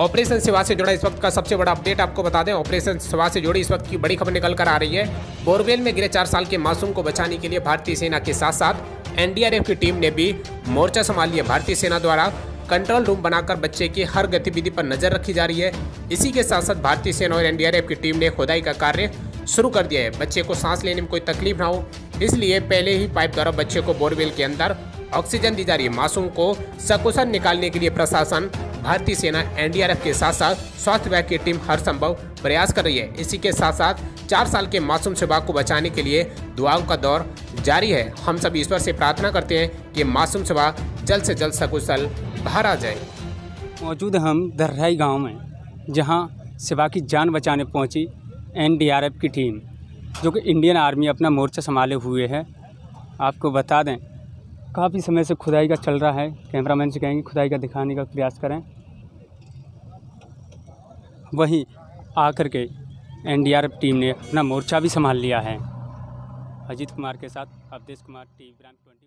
Operation सेवा से जुड़ा इस वक्त का सबसे बड़ा अपडेट आपको बता दें, ऑपरेशन सेवा से जुड़ी इस वक्त की बड़ी खबर निकल कर आ रही है। बोरवेल में गिरे चार साल के मासूम को बचाने के लिए भारतीय सेना के साथ साथ एनडीआरएफ की टीम ने भी मोर्चा संभाल लिया। भारतीय सेना द्वारा कंट्रोल रूम बनाकर बच्चे की हर गतिविधि पर नज़र रखी जा रही है। इसी के साथ साथ भारतीय सेना और एनडीआरएफ की टीम ने खुदाई का कार्य शुरू कर दिया है। बच्चे को सांस लेने में कोई तकलीफ़ ना हो, इसलिए पहले ही पाइप द्वारा बच्चे को बोरवेल के अंदर ऑक्सीजन दी जा रही है। मासूम को सकुशल निकालने के लिए प्रशासन भारतीय सेना एनडीआरएफ के साथ साथ स्वास्थ्य विभाग की टीम हर संभव प्रयास कर रही है। इसी के साथ साथ चार साल के मासूम शबाग को बचाने के लिए दुआओं का दौर जारी है। हम सब ईश्वर से प्रार्थना करते हैं कि मासूम शबाग जल्द से जल्द सकुशल बाहर आ जाए। मौजूद हम दर्राई गाँव में, जहाँ सिवा की जान बचाने पहुँची एनडीआरएफ की टीम, जो कि इंडियन आर्मी अपना मोर्चा संभाले हुए है। आपको बता दें काफ़ी समय से खुदाई का चल रहा है। कैमरामैन से कहेंगे, खुदाई का दिखाने का प्रयास करें। वहीं आकर के एनडीआरएफ टीम ने अपना मोर्चा भी संभाल लिया है। अजीत कुमार के साथ Avdhesh Kumar T gram twenty